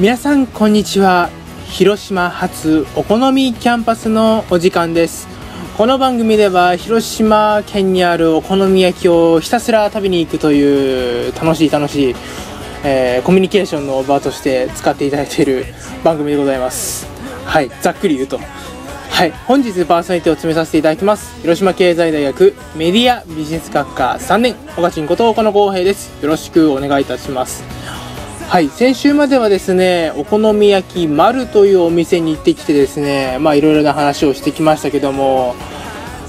皆さんこんにちは。広島発お好みキャンパスのお時間です。この番組では広島県にあるお好み焼きをひたすら食べに行くという楽しい楽しい、えー、コミュニケーションの場として使っていただいている番組でございます。はいざっくり言うと。はい本日パーソナリティを詰めさせていただきます。広島経済大学メディアビジネス学科3年小賀ちんこと岡野公平です。よろしくお願いいたします。はい先週まではですねお好み焼き丸というお店に行ってきてですねまあいろいろな話をしてきましたけども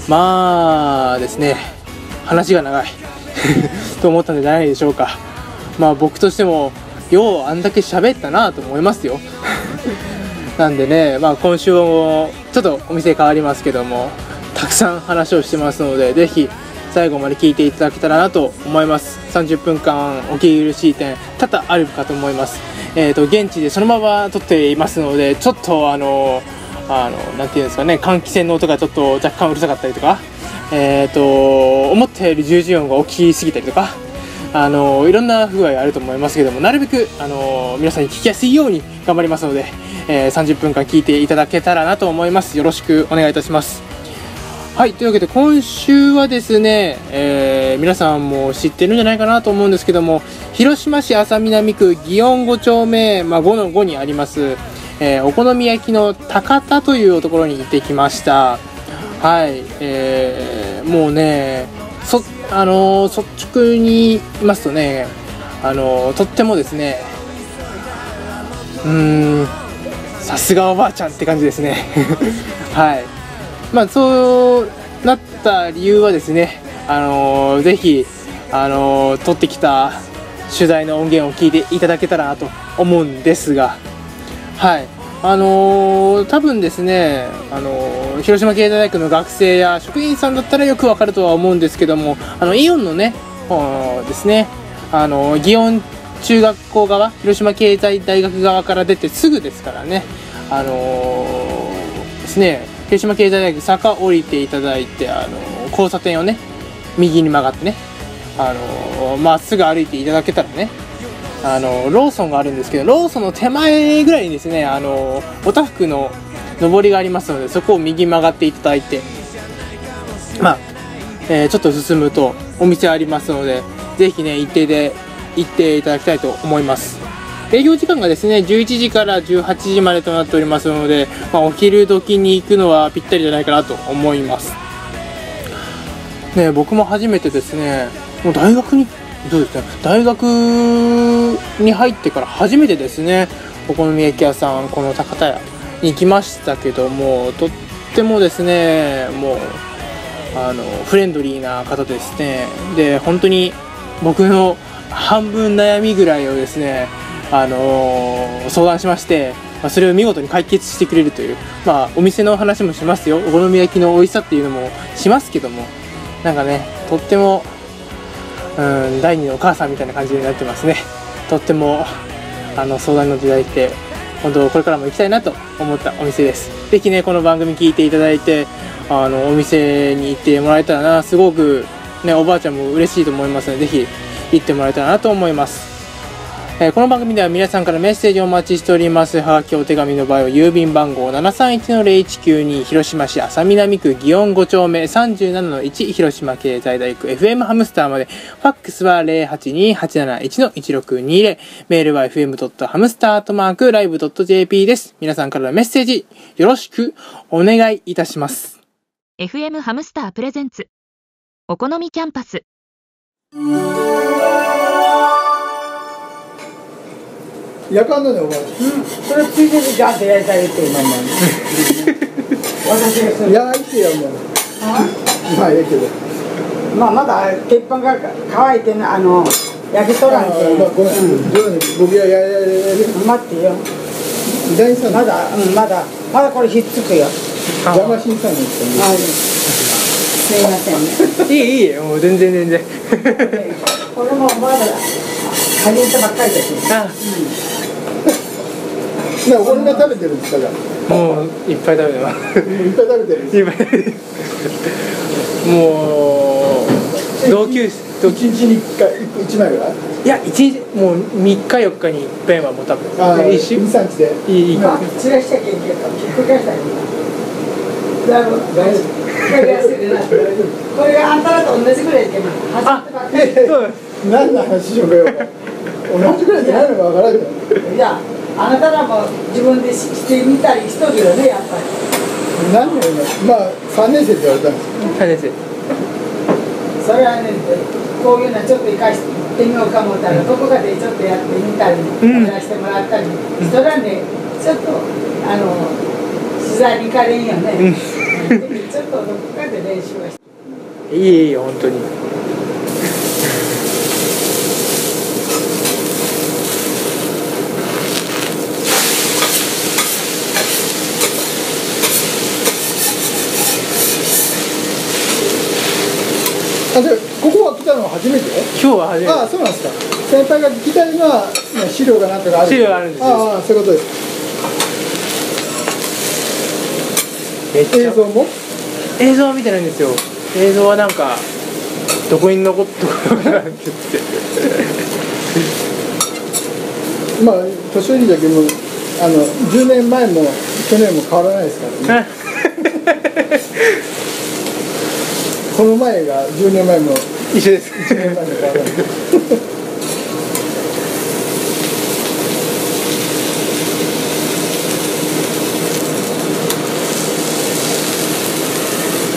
まあですね話が長い。と思ったんじゃないでしょうか。まあ僕としてもようあんだけ喋ったなと思いますよ。なんでね、まあ、今週もちょっとお店変わりますけどもたくさん話をしてますのでぜひ最後まで聞いていただけたらなと思います。30分間お気苦しい点多々あるかと思います。えーと、現地でそのまま撮っていますのでちょっとあのあのなんていうんですかね換気扇の音がちょっと若干うるさかったりとかえーと思ったより十字音が大きすぎたりとかあのいろんな不具合あると思いますけどもなるべくあの皆さんに聞きやすいように頑張りますので、えー、30分間聞いていただけたらなと思います。よろしくお願いいたします。はいというわけで今週はですね、えー、皆さんも知ってるんじゃないかなと思うんですけども広島市安佐南区祇園5丁目、まあ、5の5にあります、えー、お好み焼きの高田というところに行ってきました。はい、えー、もうねそあのー、率直に言いますとね、あのー、とってもですねうーんさすがおばあちゃんって感じですね。はい。まあそうなった理由はですねあのー、ぜひあのー、撮ってきた取材の音源を聞いていただけたらなと思うんですがはい。あのー、多分ですね、あのー、広島経済大学の学生や職員さんだったらよくわかるとは思うんですけども、あの、イオンのね、ですね、あのー、祇園中学校側、広島経済大学側から出てすぐですからね、あのですね、広島経済大学坂降りていただいて、あの交差点をね、右に曲がってね、あのまっすぐ歩いていただけたらね、あのローソンがあるんですけどローソンの手前ぐらいにですねあのおたふくの上りがありますのでそこを右曲がっていただいてまあ、えー、ちょっと進むとお店ありますのでぜひね一定で行っていただきたいと思います。営業時間がですね11時から18時までとなっておりますので、まあ、お昼時に行くのはぴったりじゃないかなと思います。ね僕も初めてですねもう大学にどうですね大学に入ってから初めてですねお好み焼き屋さんこの高田屋に行きましたけどもとってもですねもうあのフレンドリーな方ですね。で本当に僕の半分悩みぐらいをですねあの相談しまして、まあ、それを見事に解決してくれるという、まあ、お店の話もしますよ。お好み焼きの美味しさっていうのもしますけどもなんかねとってもうん第二のお母さんみたいな感じになってますね。とってもあの相談の時代って本当これからも行きたいなと思ったお店です。是非ねこの番組聞いていただいてあのお店に行ってもらえたらなすごくねおばあちゃんも嬉しいと思いますので是非行ってもらえたらなと思います。えー、この番組では皆さんからメッセージをお待ちしております。はがきお手紙の場合は郵便番号731-0192広島市安佐南区祇園5丁目37-1広島経済大学 FM ハムスターまでファックスは082-871-1620メールは fm.hamster.live.jp です。皆さんからのメッセージよろしくお願いいたします。FM ハムスタープレゼンツお好みキャンパス焼かん。のねおばあちゃん、うん、それついでにガンって焼いてあげて今ま私がする焼いてよもうまあええけどまあまだ鉄板が乾いてあの焼きとらんてまあ、ごめん、うん、僕やややや待ってよまだうんまだまだこれひっつくよ邪魔しんさんにすいませんねいいいいもう全然全然これもまだ始めたばっかりだしあ、うんね、俺が食べてるんですかじゃもういっぱい食べてます。いっぱい食べてるいっぱいもう同級生。一日に一回一枚ぐらい？いや一日もう3日4日に一遍はもう多分。ああ一週二三日で。いいいい。まあ散らしちゃけんけどひっくり返したらいい。いぶ大丈夫これがあんたらと同じぐらいで始まってばっかりそう。何の話しようかよ。同じぐらいじゃないのか分からんけどいやあなたらも自分でししてみたりしとるよねやっぱり。何年の？まあ3年生って言われたんです3年生それはねこういうのちょっと生かしてみようか思ったらどこかでちょっとやってみたりん。やらせてもらったりそれはねちょっとあの取材に行かれんよね、うん。ちょっとどこかで練習はして。いいいいよ本当にあじゃあここは来たのは初めて？今日は初めて。ああそうなんですか。先輩が来たいのはね資料がなんかがある資料があるんですよ。ああそういうことです。映像も？映像は見てないんですよ。映像はなんかどこに残ってるか分からんけどまあ年寄りだけどあの10年前も去年も変わらないですからね この前が10年前も一緒です。1年前も変わらない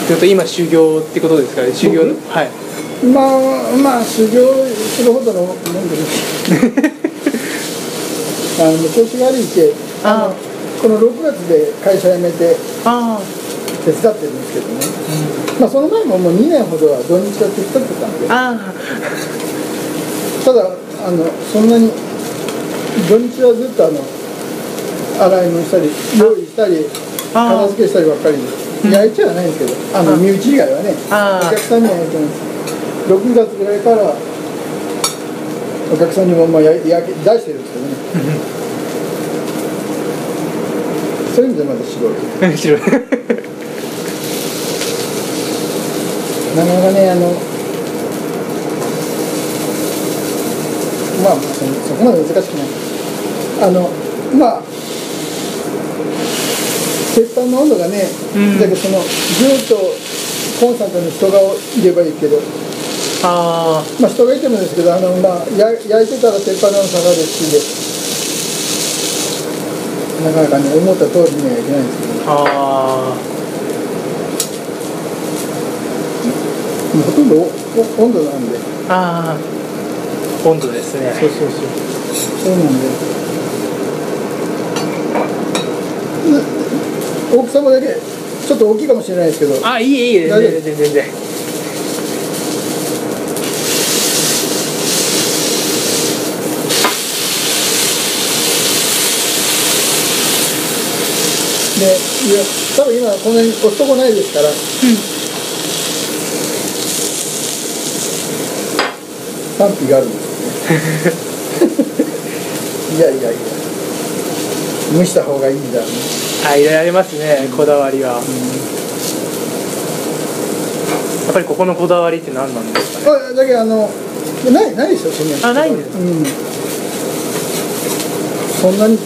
ちょっと今修行ってことですかね？修行はい。まあまあ修行するほどのもんでね あの調子が悪いってあ。のこの6月で会社辞めて。あ手伝ってるんですけどね、まあその前ももう2年ほどは土日は手伝ってたんで。ああ。ただあのそんなに土日はずっとあの洗い物したり料理したりあ片付けしたりばっかりで焼いちゃはないんですけどあのあ身内以外はねあお客さんには焼いてます6月ぐらいからお客さんにもまあ焼い焼き出してるんですけどね。そういう意味でまだ仕事面白いなかなかねあのまあそそこまで難しくない。あのまあ鉄板の温度がね、うん。だけどそのずっとコンスタントに人がいればいいけど。あまあ人がいてもですけどあの、まあ、や焼いてたら鉄板の温度下がるしで。なかなかね思った通りにはいけないんですけど。ああほとんど温度なんで。ああ。温度ですね。そうそうそう。そうなんで。う大きさもだけちょっと大きいかもしれないですけど。あいいいい。全大丈全然全然。でいや多分今こんなにコストコないですから、賛否があるんですよね。いやいやいや。蒸した方がいいんだ。ねあいろいろありますねこだわりは。やっぱりここのこだわりって何なんですかね？あだけどあのないないですよそんなに。あないんですか？うん。そんなに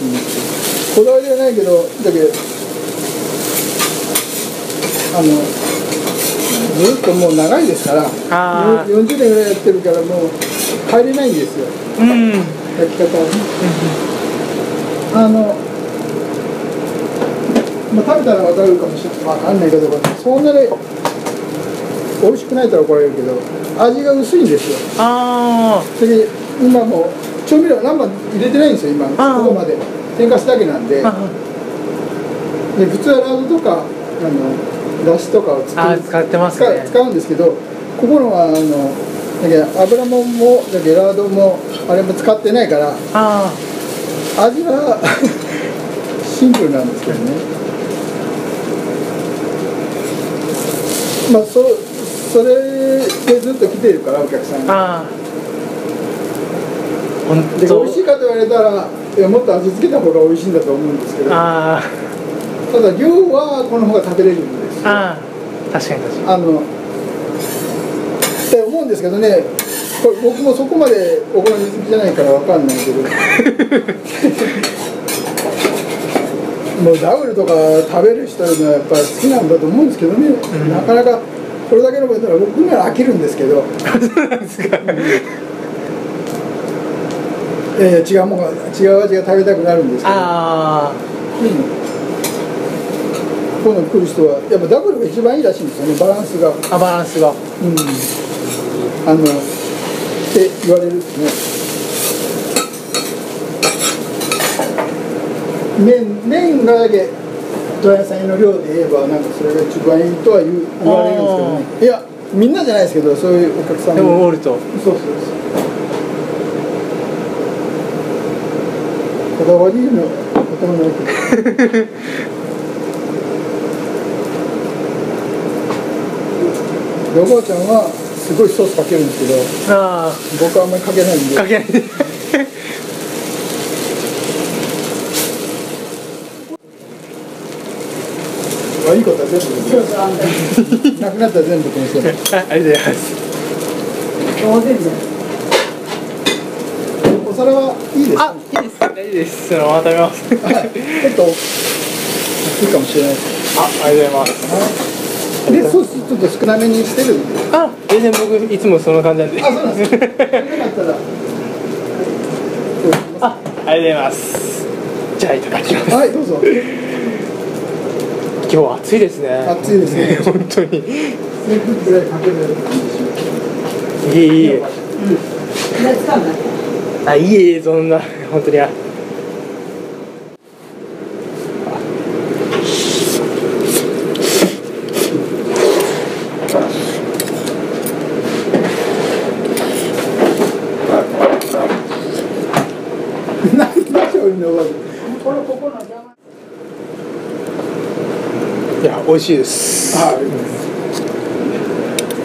こだわりはないけどだけどあのずっともう長いですからあー。よ40年ぐらいやってるからもう帰れないんですよ。うん。焼き方はね。あのまあ食べたら分かるかもしれない。分かんないけどそんなに美味しくないとは怒られるけど味が薄いんですよ。あで今もう調味料何番入れてないんですよ今ここまで。天かすだけなんで。で普通はラードとかあのだしとかを使ってますね。使う使うんですけどここのはあの油もんもだけどラードもあれも使ってないからあ味は シンプルなんですけどね。まあそそれでずっと来てるからお客さんが。で当。美味しいかと言われたらいやもっと味付けた方が美味しいんだと思うんですけど。たあだ量はこの方が食べれるんですよあああ確かに確かに。あのって思うんですけどねこれ僕もそこまでお好み好きじゃないからわかんないけど。もうダブルとか食べる人はやっぱり好きなんだと思うんですけどね、なかなかこれだけのことは僕には飽きるんですけど。そうなんですか。えー、違うものが違う味が食べたくなるんですけど。あうん今度来る人はやっぱダブルが一番いいらしいんですよね。バランスが。ーあバランスが。うん。あのって言われるんですね。麺麺がだけ土野菜の量で言えばなんかそれが一番いいとは言う言われるんですけどね。いやみんなじゃないですけどそういうお客さんでもおると。そうそうそう。こだわりのこともないけどでおばあちゃんはすごいソースかけるんですけどあ僕はあんまりかけないんで。あかけない。あいいことは全部なくなったら全部この人あありがとうございます。お皿はいいですあいいです。大丈夫です。そのまま食べます。はい。ちょっと熱いかもしれない。ですあありがとうございますでソースちょっと少なめにしてる。あ全然僕いつもそんな感じなんで。あそうなんです。かあありがとうございます。じゃあいただきます。はいどうぞ。今日は暑いですね。暑いですね。本当に。いいいいい熱かん。あいいいいそんな本当にあ何でしょうねおばあちゃんこれここの邪魔いや美味しいです。はい。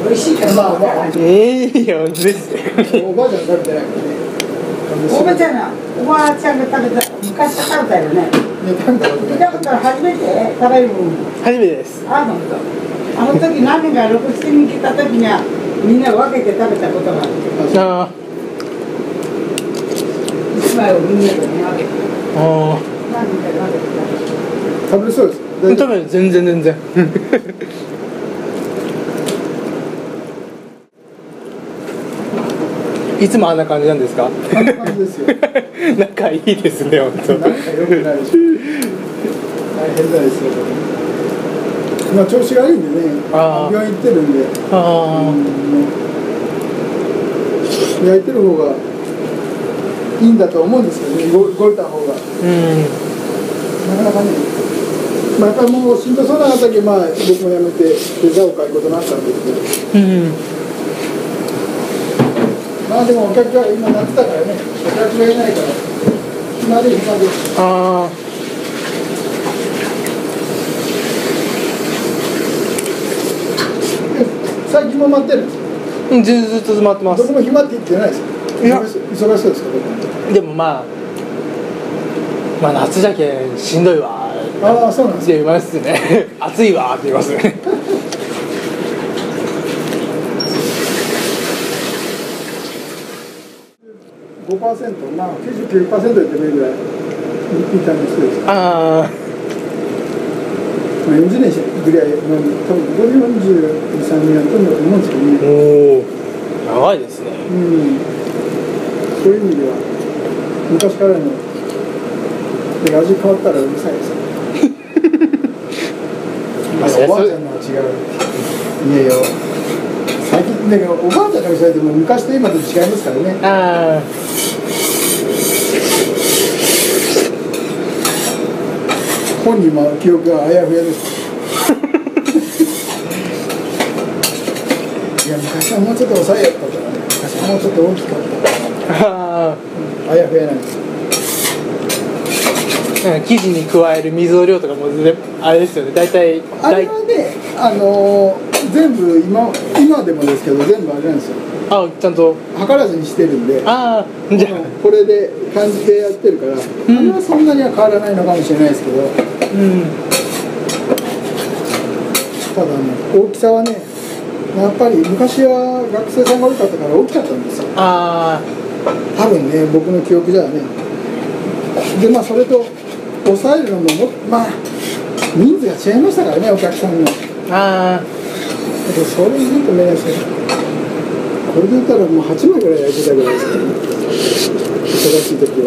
美味しいからまあまあええいや本当ですねおばあちゃん食べてないからねおばちゃんがおばあちゃんが食べた昔食べたよね。見たことは初めて食べるもん初めてですあ本当あの時何年か67人来た時にはみんな分けて食べたことがある。あ一枚をみんなでね分けて。ー。あ何人かで分けて食べれそうですー多分全然全然。いつもあんな感じなんですか？あんな感じですよ。仲いいですね本当なんか良くないし。大変だですよまあ調子が悪いんでね。病院行ってるんで。あうん。焼いてる方がいいんだと思うんですけどね。動動いた方が。あうん。なかなかねまあ、やっぱりもうしんどそうな時まあ僕も辞めて手伝うかいうことになったんですけどうんまあでもお客が今夏だからねお客がいないから暇で暇であ最近も待ってるうんずっと詰まってますどこも暇って言ってないですよいや忙し忙しそうですかどでもまあまあ夏じゃけんしんどいわああそうなんです って言いますね。暑いわって言いますね。5%まあ99%言ってもいいぐらいいい感じですああまあ、40年ぐらいの多分543年やったんだと思うんですけどね。おお長いですね。うん。そういう意味では昔からので味変わったらうるさいですおばあちゃんのは違ういやいや最近だけどおばあちゃんからされても昔と今と違いますからね。あ本人も記憶があやふやです。いや昔はもうちょっと抑えやったからね。昔はもうちょっと大きかったかああらあやふやなんです生地に加える水の量とかもあれですよね。大体あれはねあのー全部今今でもですけど全部あれなんですよ。あちゃんと。測らずにしてるんで。ああじゃあ。これで感じてやってるから、あれはそんなには変わらないのかもしれないですけど。うん。ただね大きさはねやっぱり昔は学生さんが多かったから大きかったんですよ。あ多分ね僕の記憶じゃね。でまあそれと抑えるのももまあ人数が違いましたからねお客さんの。だああそれずっとねこれで言ったらもう8枚ぐらい焼いてたぐらいですからね忙しい時は。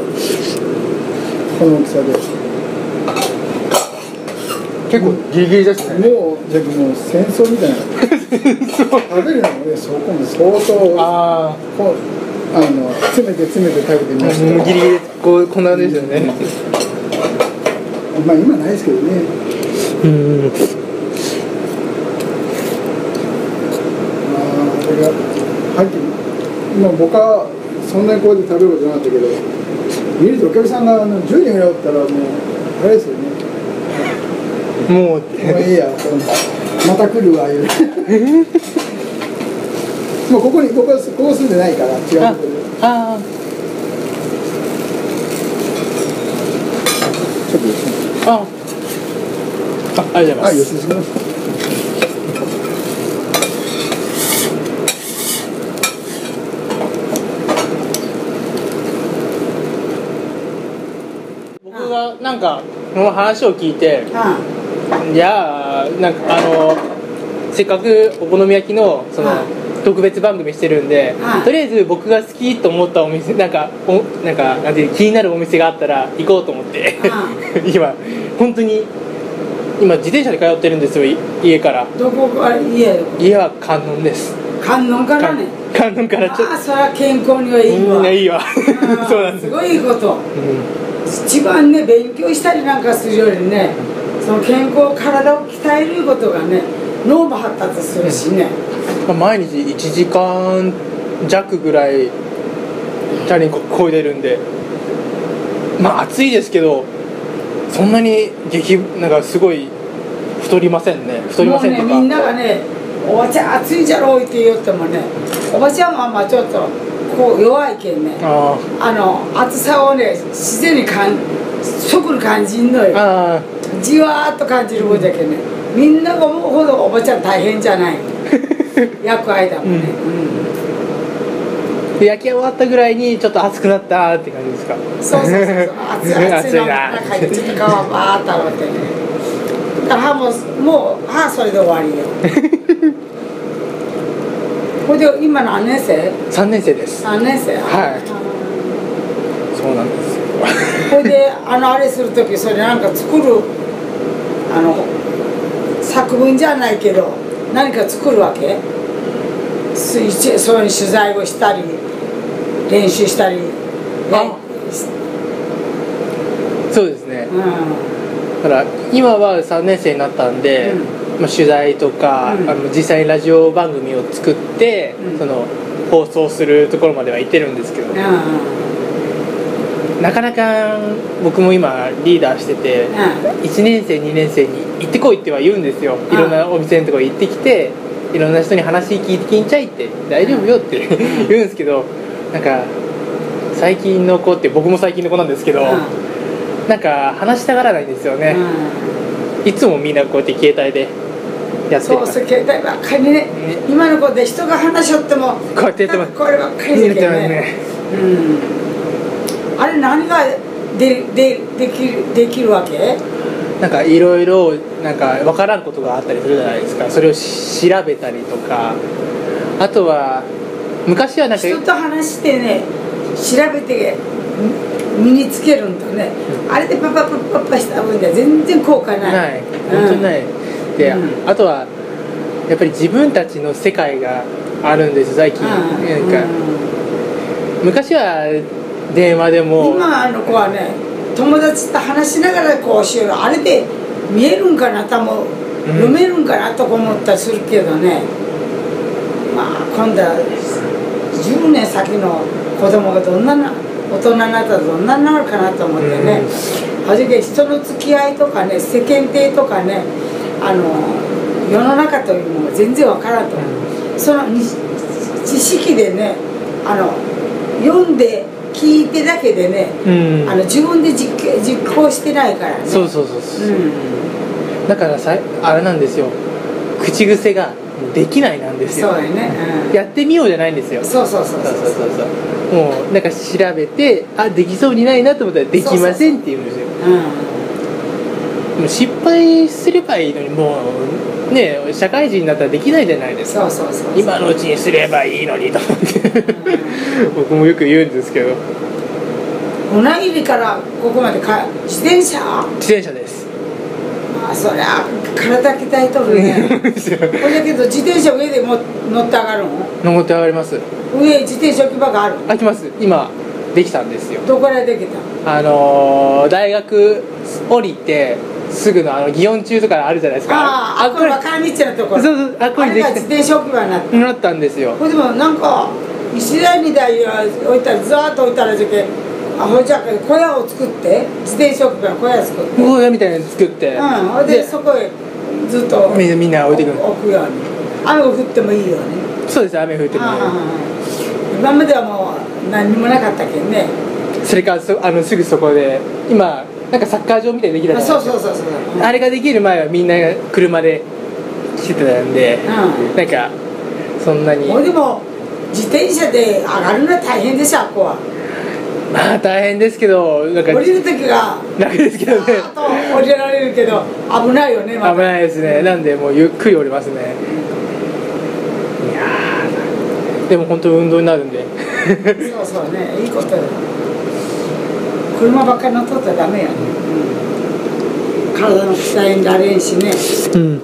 この大きさで。結構ギリギリですね。もうでももう戦争みたいな。食べるのもねそこも相当あこうあの詰めて詰めて食べてみまあした。ギリギリこうこんなですよねまあ今ないですけどね。うん。まあそれが今僕はそんなにこうやって食べることなかったけど見るとお客さんがあの10人ぐらいおったらもうあれですよね。もうもういいやまた来るわいう。もうここにここここ住んでないから違うところ。であちょっとですねあ。ありがとうごあざいます。よしですね僕がなんかこの話を聞いてあい。やーなんかあのせっかくお好み焼きのそのは特別番組してるんで、はい。とりあえず僕が好きと思ったお店なんかおなんかなんていう気になるお店があったら行こうと思っては 今本当に今自転車で通ってるんですよい家から。どこか家家は観音です。観音からね。観音からちょっああそれは健康にはいいわ。うんいいわ。そうなんです。すごいいいこと。うん。一番ね勉強したりなんかするよりねその健康体を鍛えることがね脳も発達するしね、まあ毎日1時間弱ぐらいチャリンコこいでるんで。まあ暑いですけどそんなに激なんかすごい太りませんね。太りませんとか。もうねみんながね「おばちゃん暑いじゃろ」って言ってもねおばちゃんはまあちょっとこう弱いけんね。ああ。の暑さをね自然に感即に感じんのよ。じわーっと感じることだけね。みんなが思うほどおばちゃん大変じゃない。焼く間もね、ーで焼き終わったぐらいにちょっと暑くなったって感じですか？うんそうそうそうそう。熱い熱いの 中にちょっと皮バーッと洗ってねだから歯ももう歯それで終わりよ。ほいで今何年生？3年生です。3年生。はい。そうなんですよ。ほいであのあれする時それなんか作るあの作文じゃないけど何か作るわけ？そういう取材をしたり練習したりねあそうですね。うだから今は3年生になったんで、まあ、取材とか、うん。あの実際にラジオ番組を作って、うん。その放送するところまでは行ってるんですけど、んうん。なかなか僕も今リーダーしてて、1年生2年生に行ってこいっては言うんですよ。いろんなお店のところ行ってきていろんな人に話聞いてきんちゃいって大丈夫よって 言うんですけどなんか最近の子って僕も最近の子なんですけど、なんか話したがらないんですよね、いつもみんなこうやって携帯でやってる。そうそう携帯ばっかりね。今の子で人が話しよってもこうやってやってます。こればっかりだけどやってますね。ねうん。あれ何がででできるできるわけ？なんかいろいろなんか分からんことがあったりするじゃないですか。それをし調べたりとか。あとは昔はなんか人と話してね調べて身につけるんとね、あれでパパパパパした分じゃ全然効果ない。ない。本当にない、で、うん。あとはやっぱり自分たちの世界があるんです最近、うん。なんかう昔は電話でんも今あの子はね友達と話しながらこうしようあれで見えるんかなともうん。読めるんかなとか思ったりするけどね、まあ今度は10年先の子供がどんなな大人になったらどんなになるかなと思ってね、はじめ人の付き合いとかね世間体とかねあの世の中というのが全然わからんと思う、そのに知識でねあの読んで聞いてだけでね、うん。あの自分で実験実行してないからね。そうそうそうそう、うん。だからさあれなんですよ。口癖ができないなんですよ、ね。うん、やってみようじゃないんですよ。そうそうそうそうそう。そうもうなんか調べてあできそうにないなと思ったらできませんって言うんですよ、うん、失敗すればいいのにもうね社会人になったらできないじゃないですか。そうそうそう今のうちにすればいいのにと思って。僕もよく言うんですけど。小名木からここまでか自転車？自転車です。あそりゃ体鍛えとるね。ほんだけど自転車上でも乗って上がるの？登って上がります。上自転車置き場があるあ来ます。今できたんですよ。どこからできた？あのー、大学降りてすぐのあの祇園中とかあるじゃないですか。あああこれ分からん道のところ。そうそうあこれできた。自転車置き場になってなったんですよ。これでもなんか石台2台置いたらずーっと置いたらじゃけあほいじゃ小屋を作って自転車置き小屋作って。小屋みたいなの作って。うんほいでそこへずっとみんな置いてくる。置くように雨が降ってもいいよねそうです雨降ってもねああ今まではもう何にもなかったけんねそれからそあのすぐそこで今なんかサッカー場みたいにできたそうそうそうそうあれができる前はみんな車で来てたんで、うなんかそんなにでも自転車で上がるのは大変でしょあっこはまあ大変ですけどなんか降りる時が楽ですけどね。あと降りられるけど危ないよねま危ないですね。なんでもうゆっくり降りますね。いやーでも本当運動になるんで。そうそうね。いいことよ。車ばっかり乗っとったらダメやね、うん、体の鍛えになれんしね。うん。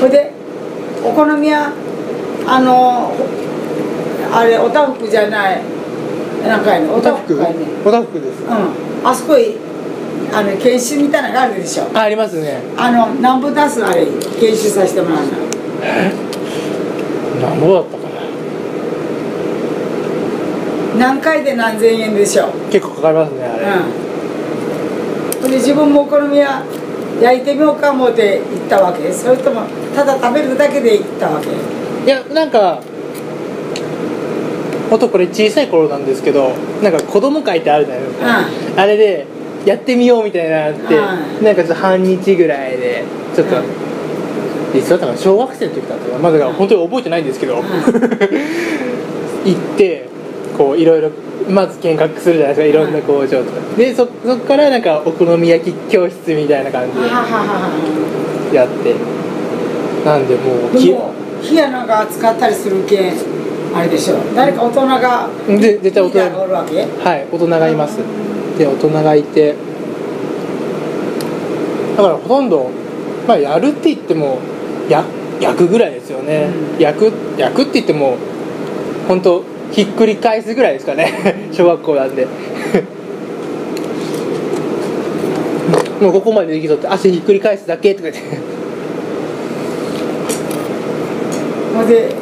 ほいでお好み屋あのあれおたふくじゃない。なんかやねおたふくおたふくです。うん。あそこにあの研修みたいなのがあるでしょ。あありますね。あの何分出すあれ研修させてもらうの。何ぼだったかな。何回で何千円でしょう。結構かかりますねあれ、うん、で自分もお好み屋焼いてみようか思って行ったわけ。それともただ食べるだけで行ったわけ。いやなんかほんとこれ小さい頃なんですけどなんか子供会ってあるじゃないですか、あれでやってみようみたいなのって、うん。なんかちょっと半日ぐらいでちょっと、うん。いつだったかな小学生の時だったかな。まだから本当に覚えてないんですけど、ん。行ってこういろいろまず見学するじゃないですか。いろんな工場とか、でそそこからなんかお好み焼き教室みたいな感じでやって。なんでもうきでも火やなんか扱ったりするけんあれでしょ。誰か大人がで絶対大人。はい大人がいます。で大人がいて。だからほとんど、まあ、やるって言ってもや焼くぐらいですよね、うん。焼く焼くって言っても本当ひっくり返すぐらいですかね。小学校なんで。もうここまでできとって足ひっくり返すだけとか言って。ほんで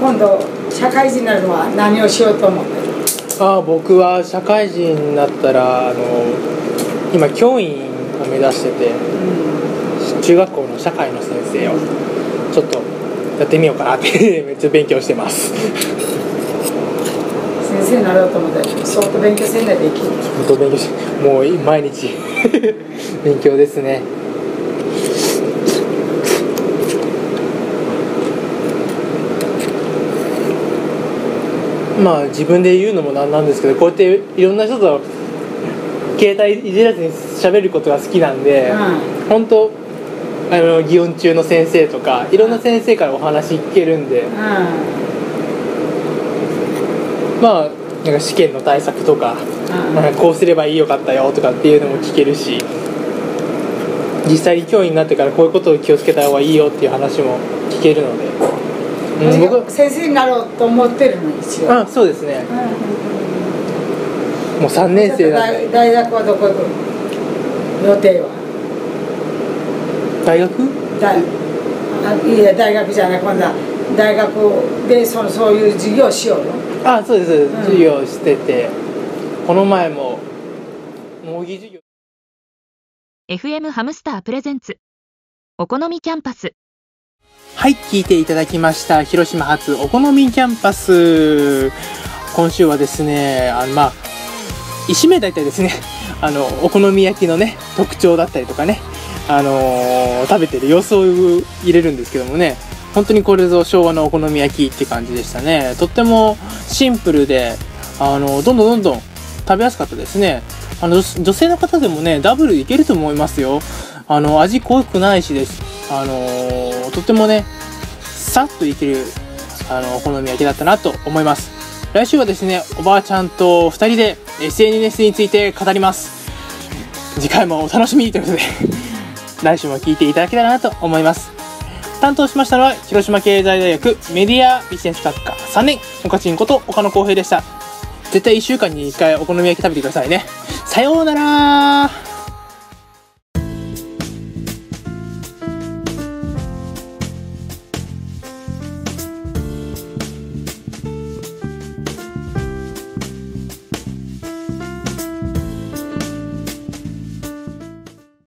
今度社会人になるのは何をしようと思ってる？ああ僕は社会人になったらあの今教員を目指してて中学校の社会の先生をちょっとやってみようかなって めっちゃ勉強してます。先生になろうと思ったら相当勉強せんないといけない本当勉強しもう毎日 勉強ですねまあ自分で言うのもなんなんですけどこうやっていろんな人と携帯いじらずに喋ることが好きなんで、う本当あの祇園中の先生とかいろんな先生からお話聞けるんで、んうん。まあなんか試験の対策とか、うん。なんかこうすればいいよかったよとかっていうのも聞けるし実際に教員になってからこういうことを気をつけた方がいいよっていう話も聞けるので、うん、僕僕。先生になろうと思ってるの一応。あそうですね。うん。もう3年生なんで。大大学はどこ行くの？予定は。大学？大あいや大学じゃない今度は。大学でそのそういう授業をしようよ。あそうです、ん。授業してて。この前も模擬授業。FM ハムスタープレゼンツ。お好みキャンパスはい、聞いていただきました。広島発お好みキャンパス。今週はですね、あの、まあ、石目大体ですね、あの、お好み焼きのね、特徴だったりとかね、あのー食べてる様子を入れるんですけどもね本当にこれぞ昭和のお好み焼きって感じでしたねとってもシンプルであのどんどんどんどん食べやすかったですねあの女女性の方でもねダブルいけると思いますよあの味濃くないしですあのーとてもねさっといけるあのお好み焼きだったなと思います。来週はですねおばあちゃんと2人で SNS について語ります。次回もお楽しみにということで 来週も聞いていただけたらなと思います。担当しましたのは広島経済大学メディアビジネス学科3年岡ちんこと岡野浩平でした。絶対1週間に1回お好み焼き食べてくださいね。さようなら